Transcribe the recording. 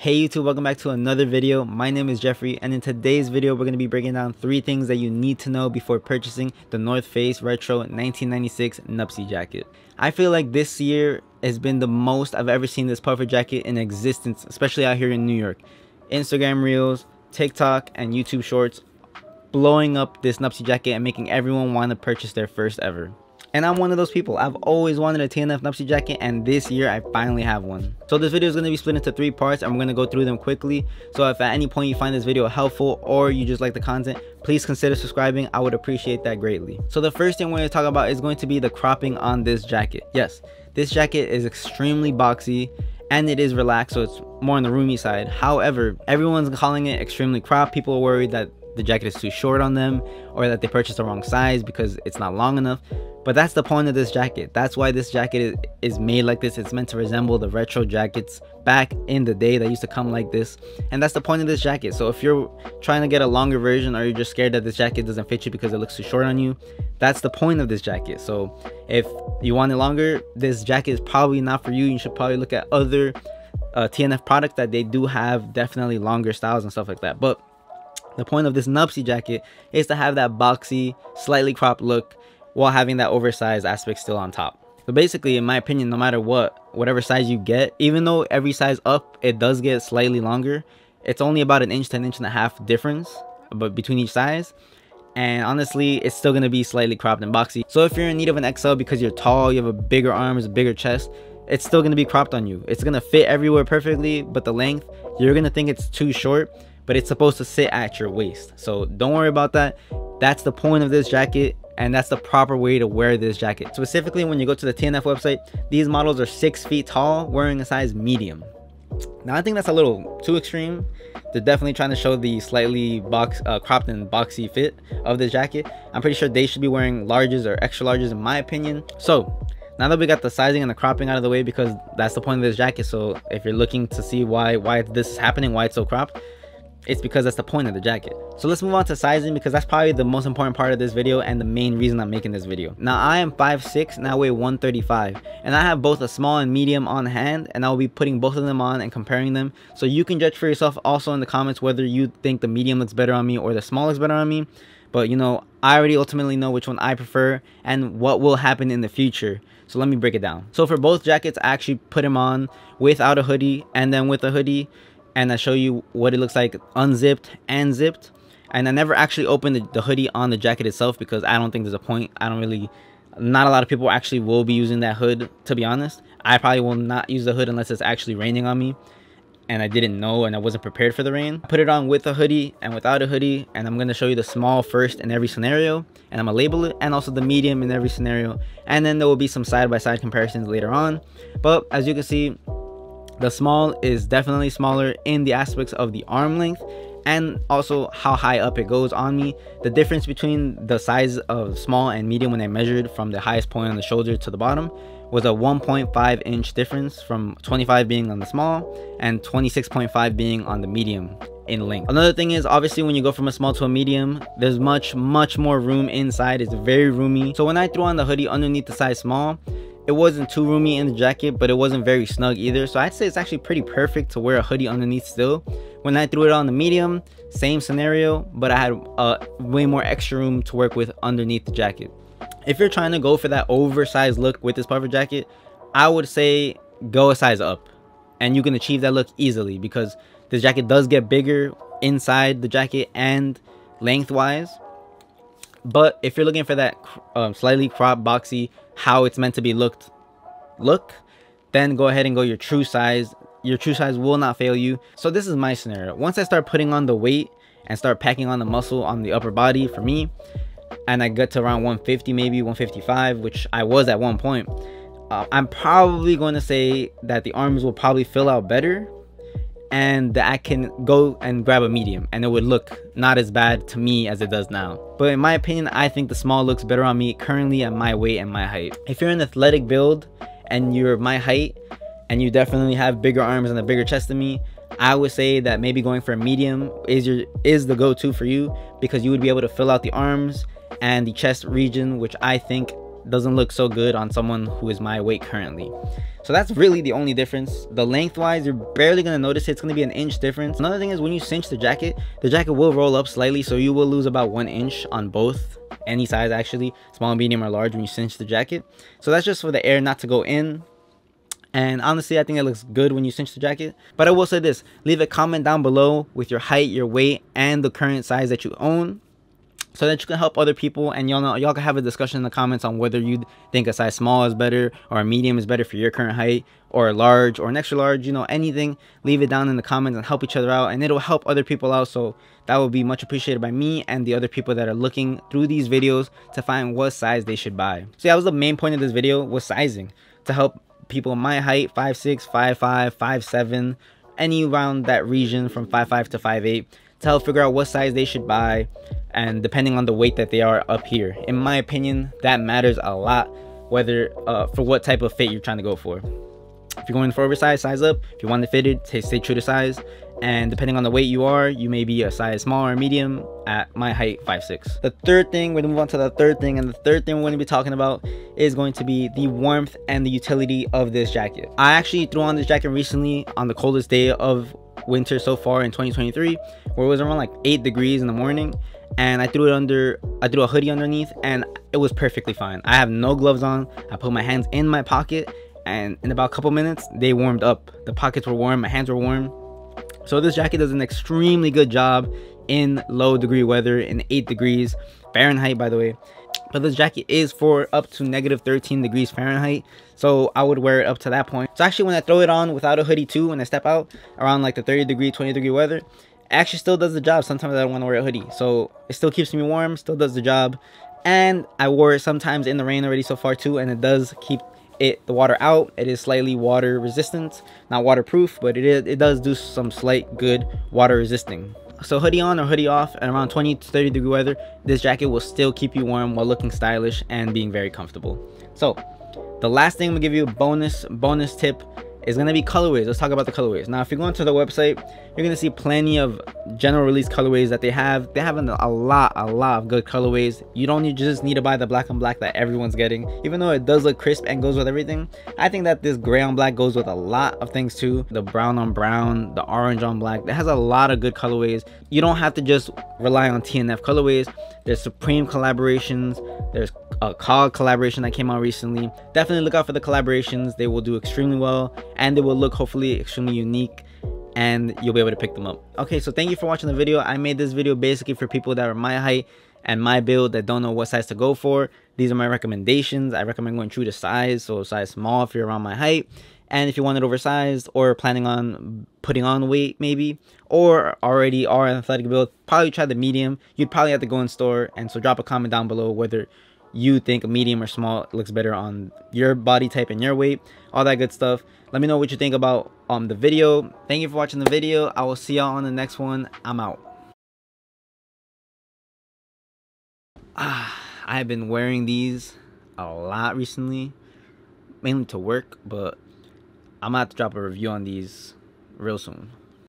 Hey YouTube, welcome back to another video. My name is Jeffrey and in today's video we're going to be breaking down three things that you need to know before purchasing the North Face Retro 1996 Nuptse jacket. I feel like this year has been the most I've ever seen this puffer jacket in existence, especially out here in New York. Instagram Reels, TikTok, and YouTube Shorts blowing up this Nuptse jacket and making everyone want to purchase their first ever. And I'm one of those people. I've always wanted a TNF Nuptse jacket and this year I finally have one. So this video is going to be split into three parts. I'm going to go through them quickly. So if at any point you find this video helpful or you just like the content, please consider subscribing. I would appreciate that greatly. So the first thing we're going to talk about is going to be the cropping on this jacket. Yes, this jacket is extremely boxy and it is relaxed so it's more on the roomy side. However, everyone's calling it extremely cropped. People are worried that the jacket is too short on them or that they purchased the wrong size because it's not long enough. But that's the point of this jacket. That's why this jacket is, made like this. It's meant to resemble the retro jackets back in the day that used to come like this. And that's the point of this jacket. So if you're trying to get a longer version or you're just scared that this jacket doesn't fit you because it looks too short on you that's the point of this jacket. So if you want it longer this jacket is probably not for you. You should probably look at other uh, TNF products that they do have definitely longer styles and stuff like that. But the point of this Nuptse jacket is to have that boxy, slightly cropped look while having that oversized aspect still on top. So basically, in my opinion, no matter what, whatever size you get, even though every size up, it does get slightly longer, it's only about an inch to an inch and a half difference but between each size. And honestly, it's still to be slightly cropped and boxy. So if you're in need of an XL because you're tall, you have a bigger arms, a bigger chest, it's still to be cropped on you. It's to fit everywhere perfectly, but the length, you're to think it's too short, but it's supposed to sit at your waist. So don't worry about that. That's the point of this jacket and that's the proper way to wear this jacket. Specifically, when you go to the TNF website, these models are six feet tall, wearing a size medium. Now, I think that's a little too extreme. They're definitely trying to show the slightly box uh, cropped and boxy fit of this jacket. I'm pretty sure they should be wearing larges or extra larges in my opinion. So now that we got the sizing and the cropping out of the way because that's the point of this jacket so if you're looking to see why why this is happening why it's so cropped it's because that's the point of the jacket. So let's move on to sizing because that's probably the most important part of this video and the main reason I'm making this video. Now I am 5'6 and I weigh 135 and I have both a small and medium on hand and I'll be putting both of them on and comparing them. So you can judge for yourself also in the comments whether you think the medium looks better on me or the small looks better on me. But you know, I already ultimately know which one I prefer and what will happen in the future. So let me break it down. So for both jackets, I actually put them on without a hoodie and then with a hoodie and I show you what it looks like unzipped and zipped. And I never actually opened the, the, hoodie on the jacket itself because I don't think there's a point. I don't really, not a lot of people actually will be using that hood, to be honest. I probably will not use the hood unless it's actually raining on me and I didn't know and I wasn't prepared for the rain. put it on with a hoodie and without a hoodie and I'm to show you the small first in every scenario and I'm to label it and also the medium in every scenario and then there will be some side-by-side -side comparisons later on. But as you can see, the small is definitely smaller in the aspects of the arm length and also how high up it goes on me. The difference between the size of small and medium when I measured from the highest point on the shoulder to the bottom was a 1.5 inch difference from 25 being on the small and 26.5 being on the medium in length. Another thing is obviously when you go from a small to a medium, there's much, much more room inside. It's very roomy. So when I threw on the hoodie underneath the size small, it wasn't too roomy in the jacket, but it wasn't very snug either. So I'd say it's actually pretty perfect to wear a hoodie underneath still. When I threw it on the medium, same scenario, but I had uh, way more extra room to work with underneath the jacket. If you're trying to go for that oversized look with this puffer jacket, I would say go a size up. And you can achieve that look easily because this jacket does get bigger inside the jacket and lengthwise but if you're looking for that um, slightly cropped boxy how it's meant to be looked look then go ahead and go your true size. Your true size will not fail you. So this is my scenario. Once i start putting on the weight and start packing on the muscle on the upper body for me and i get to around 150 maybe 155 which i was at one point uh, i'm probably going to say that the arms will probably fill out better and that I can go and grab a medium and it would look not as bad to me as it does now. But in my opinion, I think the small looks better on me currently at my weight and my height. If you're an athletic build and you're my height and you definitely have bigger arms and a bigger chest than me, I would say that maybe going for a medium is your is the go-to for you because you would be able to fill out the arms and the chest region, which I think doesn't look so good on someone who is my weight currently. So that's really the only difference. The lengthwise, you're barely gonna notice it. it's gonna be an inch difference. Another thing is when you cinch the jacket, the jacket will roll up slightly, so you will lose about one inch on both, any size actually, small, medium, or large when you cinch the jacket. So that's just for the air not to go in. And honestly, I think it looks good when you cinch the jacket. But I will say this, leave a comment down below with your height, your weight, and the current size that you own so that you can help other people and y'all know y'all can have a discussion in the comments on whether you think a size small is better or a medium is better for your current height or a large or an extra large you know anything. Leave it down in the comments and help each other out and it'll help other people out. So that would be much appreciated by me and the other people that are looking through these videos to find what size they should buy. So that was the main point of this video was sizing. To help people my height 5'6 5'5 5'7 any around that region from 5'5 to 5'8 to help figure out what size they should buy and depending on the weight that they are up here. In my opinion that matters a lot whether uh, for what type of fit you're trying to go for. If you're going for oversized size up. If you want to fit it stay true to size. And depending on the weight you are you may be a size small or medium at my height 5'6 the third thing we're gonna move on to the third thing and the third thing we're to be talking about is going to be the warmth and the utility of this jacket. I actually threw on this jacket recently on the coldest day of winter so far in 2023 where it was around like 8 degrees in the morning and I threw it under I threw a hoodie underneath and it was perfectly fine. I have no gloves on. I put my hands in my pocket and in about a couple minutes they warmed up. The pockets were warm, my hands were warm. So this jacket does an extremely good job in low degree weather in 8 degrees Fahrenheit by the way. But this jacket is for up to negative 13 degrees Fahrenheit. So I would wear it up to that point. So actually when I throw it on without a hoodie too, when I step out around like the 30 degree, 20 degree weather, actually still does the job. Sometimes I don't want to wear a hoodie. So it still keeps me warm, still does the job. And I wore it sometimes in the rain already so far too. And it does keep it the water out. It is slightly water resistant. Not waterproof, but it, is, it does do some slight good water resisting. So hoodie on or hoodie off at around 20 to 30 degree weather, this jacket will still keep you warm while looking stylish and being very comfortable. So the last thing I'm gonna give you a bonus bonus tip is going to be colorways. Let's talk about the colorways. Now, if you go onto the website, you're going to see plenty of general release colorways that they have. They have a lot, a lot of good colorways. You don't need, just need to buy the black on black that everyone's getting. Even though it does look crisp and goes with everything, I think that this gray on black goes with a lot of things too. The brown on brown, the orange on black. It has a lot of good colorways. You don't have to just rely on TNF colorways. There's Supreme collaborations. There's a COG collaboration that came out recently. Definitely look out for the collaborations. They will do extremely well and they will look hopefully extremely unique and you'll be able to pick them up. Okay, so thank you for watching the video. I made this video basically for people that are my height and my build that don't know what size to go for. These are my recommendations. I recommend going true to size, so size small if you're around my height. And if you want it oversized or planning on putting on weight maybe, or already are an athletic build, probably try the medium. You'd probably have to go in store and so drop a comment down below whether you think medium or small looks better on your body type and your weight all that good stuff. Let me know what you think about um the video. Thank you for watching the video. I will see y'all on the next one. I'm out. Ah i've been wearing these a lot recently mainly to work but i'm gonna have to drop a review on these real soon